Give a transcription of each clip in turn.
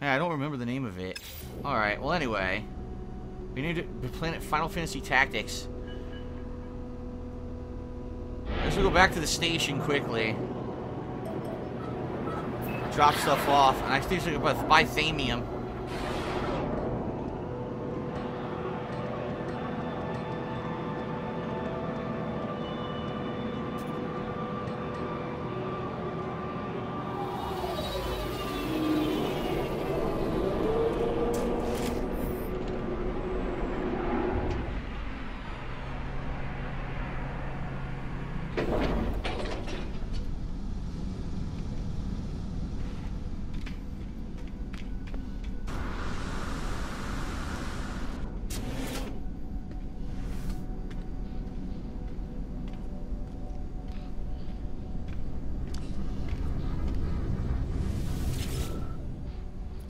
Yeah, I don't remember the name of it. Alright, well anyway. We need to Planet Final Fantasy Tactics. Let's go back to the station quickly. Drop stuff off. And I think we buy, buy Thamium.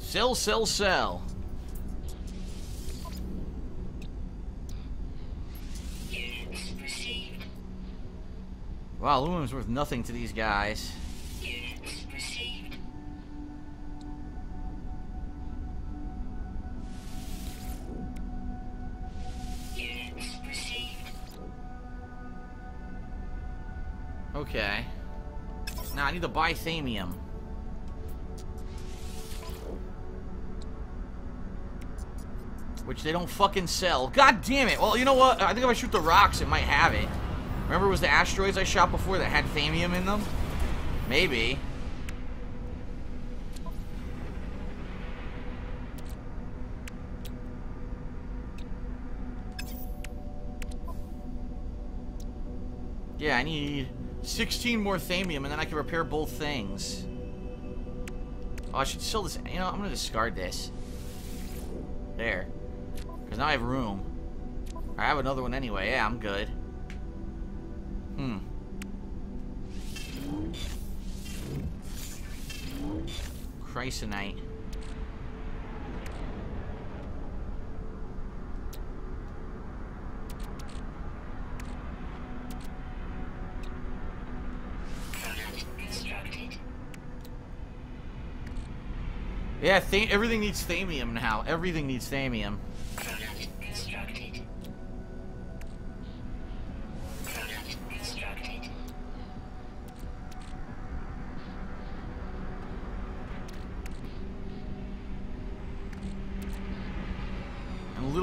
Sell, sell, sell. Wow, aluminum's worth nothing to these guys. Okay. Now I need to buy Thamium. Which they don't fucking sell. God damn it. Well, you know what? I think if I shoot the rocks, it might have it. Remember it was the asteroids I shot before that had Thamium in them? Maybe. Yeah, I need 16 more Thamium, and then I can repair both things. Oh, I should sell this. You know, I'm going to discard this. There. Because now I have room. I have another one anyway. Yeah, I'm good. Hmm. Chrysonite. Yeah, th everything needs Thamium now. Everything needs Thamium.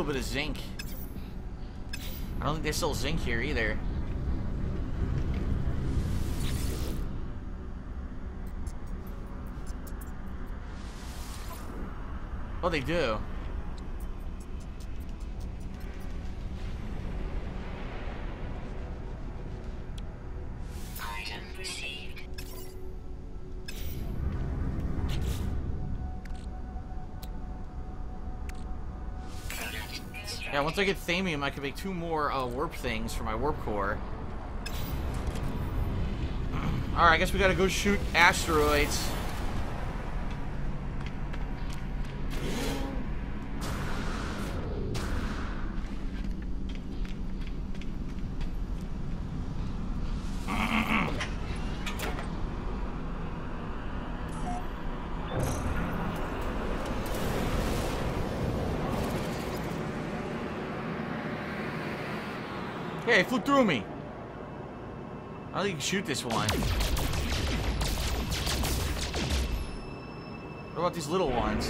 Little bit of zinc. I don't think they sell zinc here either. Oh, they do. Yeah, once I get Thamium, I can make two more uh, warp things for my warp core. Alright, I guess we gotta go shoot asteroids. Through me. I think you can shoot this one. What about these little ones?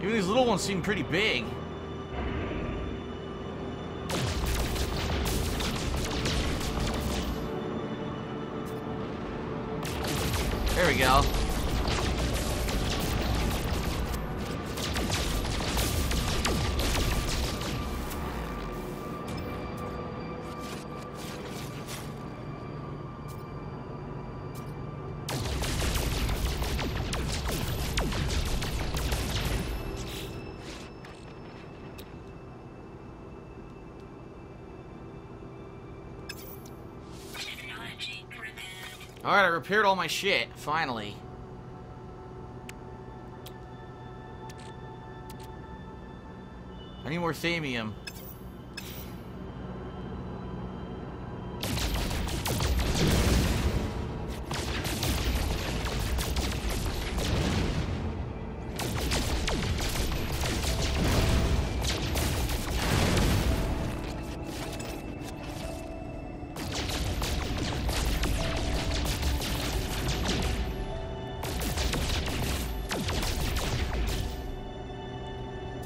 Even these little ones seem pretty big. There we go. Alright, I repaired all my shit, finally. I need more Thamium.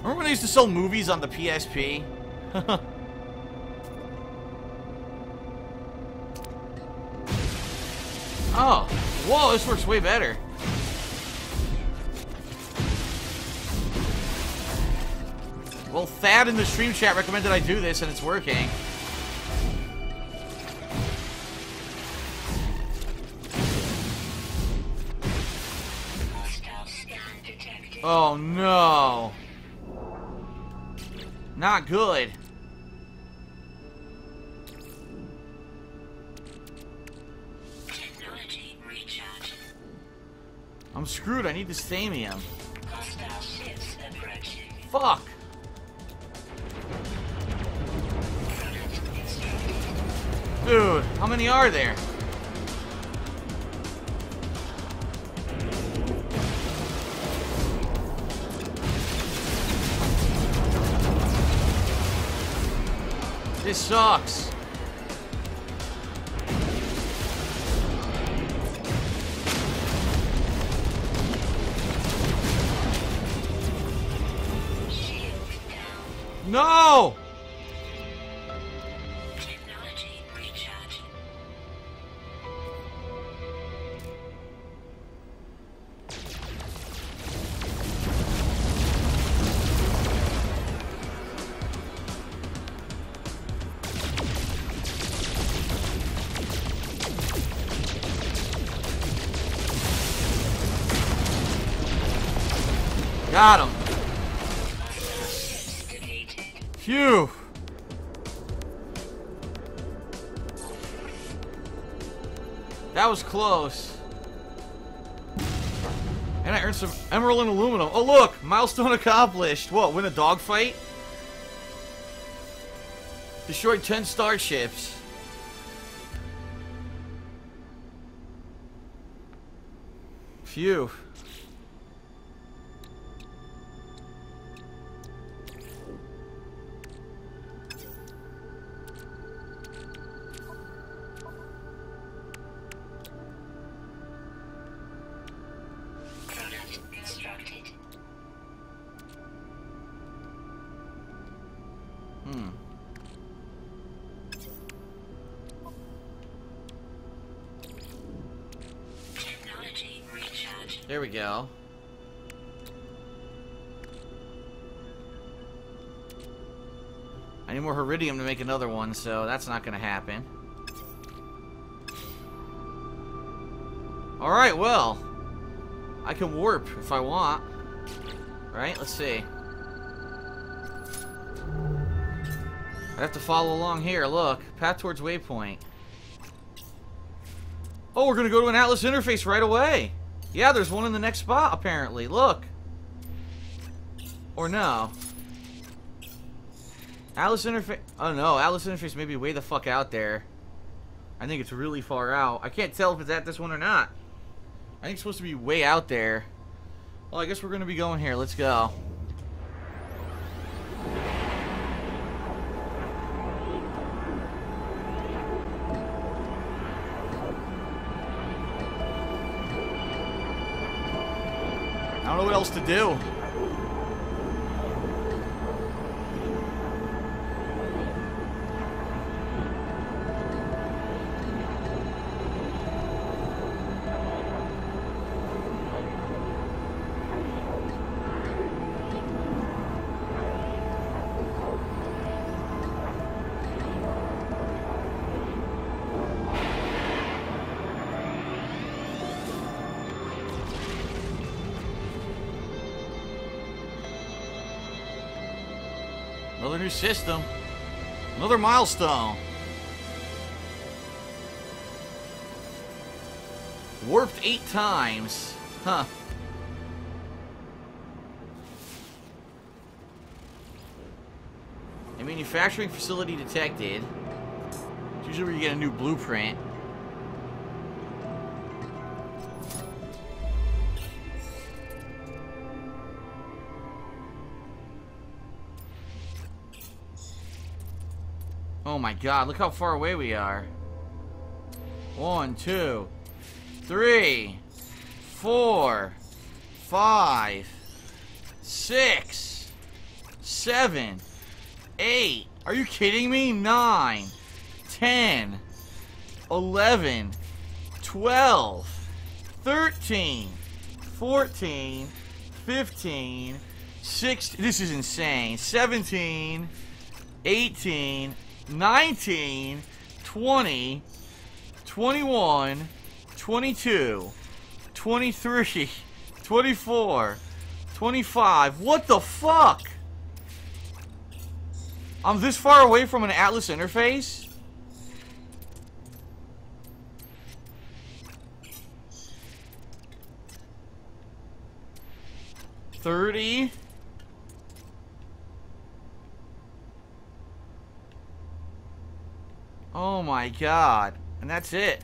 Remember when they used to sell movies on the PSP? oh, whoa, this works way better. Well, Thad in the stream chat recommended I do this, and it's working. Oh no. Not good. Technology recharge. I'm screwed. I need. Hostile ships. Fuck. Dude, how many are there? This sucks. No! Got him. Phew. That was close. And I earned some emerald and aluminum. Oh look, milestone accomplished. What, win a dogfight? Destroyed 10 starships. Phew. There we go. I need more Heridium to make another one, so that's not gonna happen. Alright, well. I can warp if I want. Right? Let's see. I have to follow along here. Look. Path towards waypoint. Oh, we're gonna go to an Atlas interface right away. Yeah, there's one in the next spot, apparently. Look. Or no. Atlas interface. Oh no, Atlas interface may be way the fuck out there. I think it's really far out. I can't tell if it's at this one or not. I think it's supposed to be way out there. Well, I guess we're gonna be going here. Let's go. Else to do. New system. Another milestone. Warped eight times. Huh. A manufacturing facility detected. It's usually where you get a new blueprint. Oh my god, look how far away we are. One, two, three, four, five, six, seven, eight. Are you kidding me? Nine, ten, eleven, twelve, thirteen, fourteen, fifteen, sixteen. This is insane. 17, 18, 19, 20, 21, 22, 23, 24, 25. What the fuck? I'm this far away from an Atlas interface? Thirty. Oh my god. And that's it.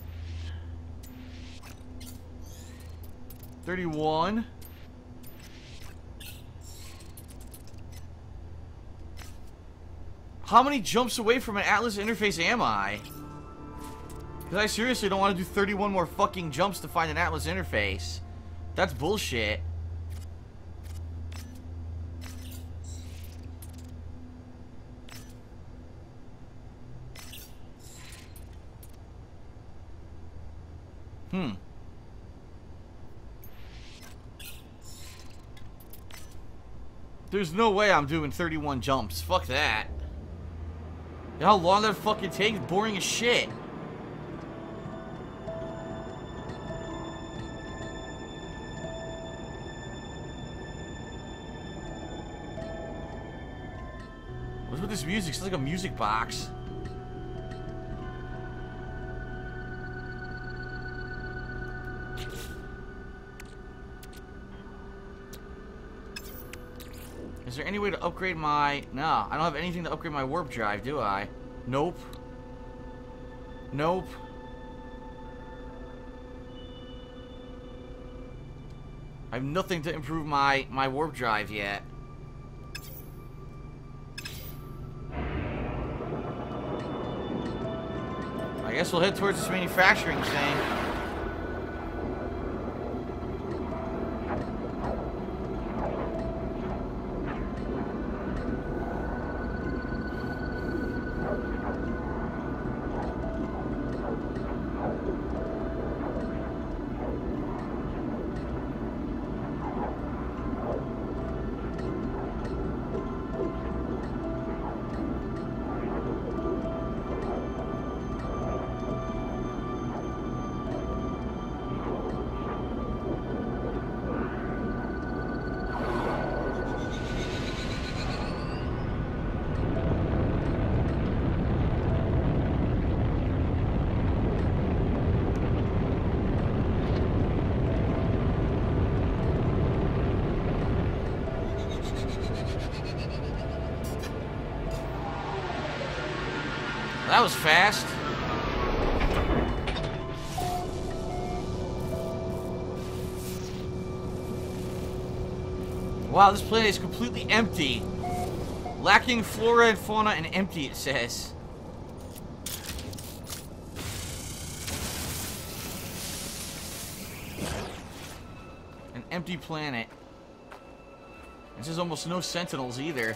31. How many jumps away from an Atlas interface am I? Because I seriously don't want to do 31 more fucking jumps to find an Atlas interface. That's bullshit. Hmm. There's no way I'm doing 31 jumps. Fuck that. You know how long that fucking takes? Boring as shit. What's with this music? It's like a music box. There any way to upgrade my... No, I don't have anything to upgrade my warp drive, do I? Nope. Nope. I have nothing to improve my, my warp drive yet. I guess we'll head towards this manufacturing thing. That was fast. Wow, this planet is completely empty. Lacking flora and fauna and empty, it says. An empty planet. This is almost no sentinels either.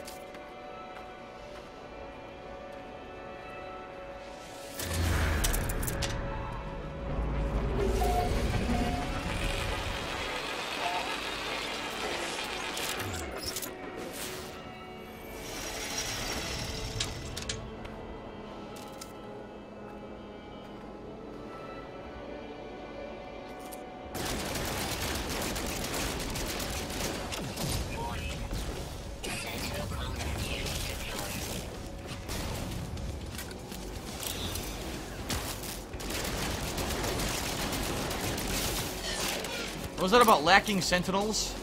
Was that about lacking sentinels?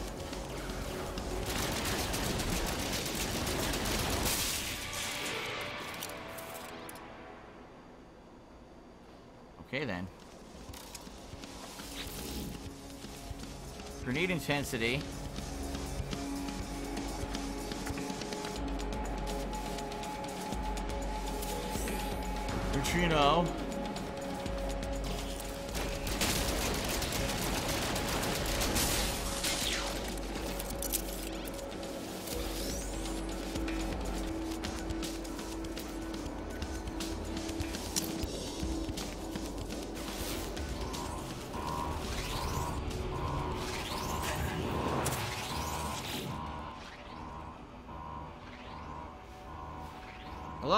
Okay then. Grenade intensity. Neutrino.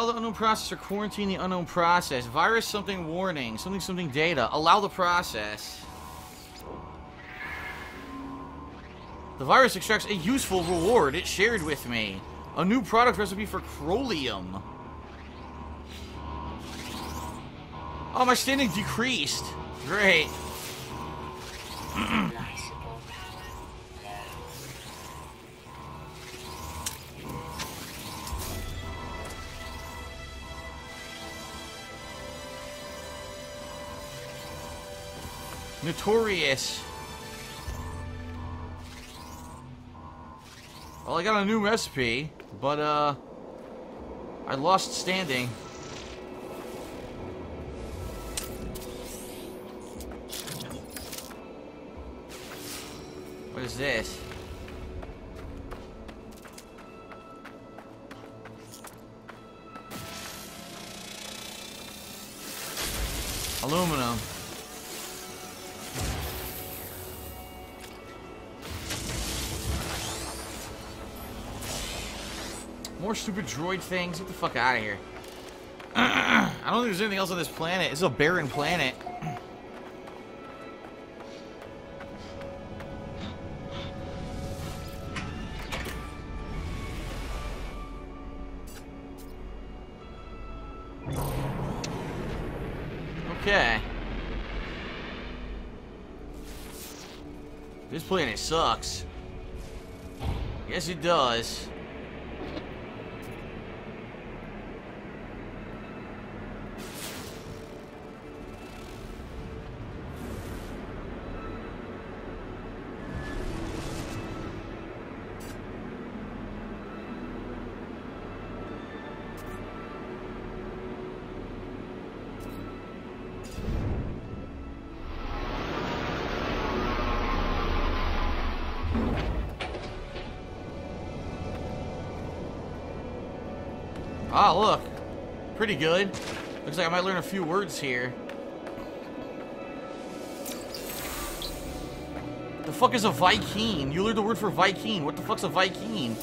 Allow the unknown process or quarantine the unknown process. Virus something warning. Something something data. Allow the process. The virus extracts a useful reward it shared with me. A new product recipe for Crolium. Oh, my standing decreased. Great. Notorious. Well, I got a new recipe, but, uh... I lost standing. What is this? Aluminum. More stupid droid things. Get the fuck out of here. I don't think there's anything else on this planet. It's a barren planet. Okay. This planet sucks. Yes, it does. Pretty good. Looks like I might learn a few words here. The fuck is a Viking? You learned the word for Viking. What the fuck's a Vy'keen?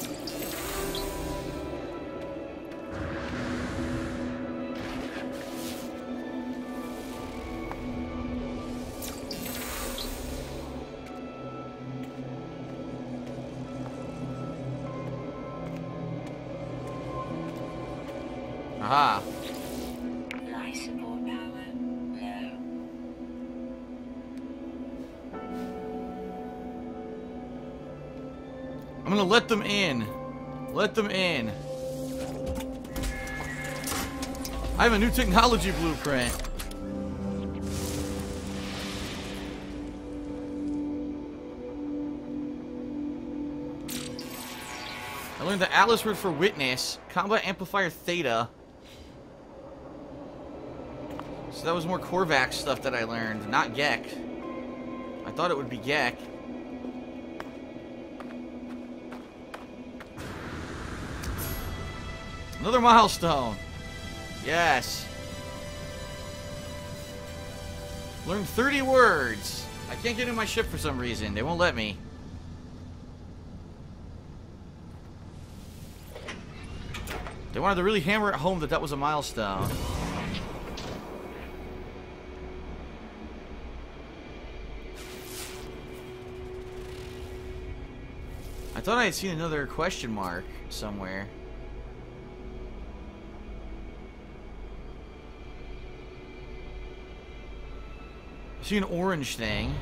I'm gonna let them in. Let them in. I have a new technology blueprint. I learned the Atlas word for witness, combat amplifier theta. So that was more Korvax stuff that I learned, not Gek. I thought it would be Gek. Another milestone. Yes. Learn 30 words. I can't get in my ship for some reason. They won't let me. They wanted to really hammer it home that that was a milestone. I thought I had seen another question mark somewhere. See an orange thing.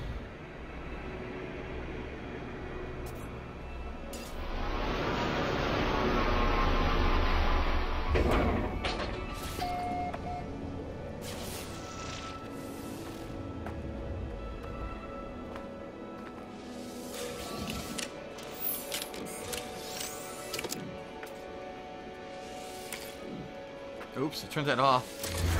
Oops, I turned that off.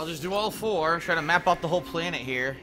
I'll just do all four, try to map out the whole planet here.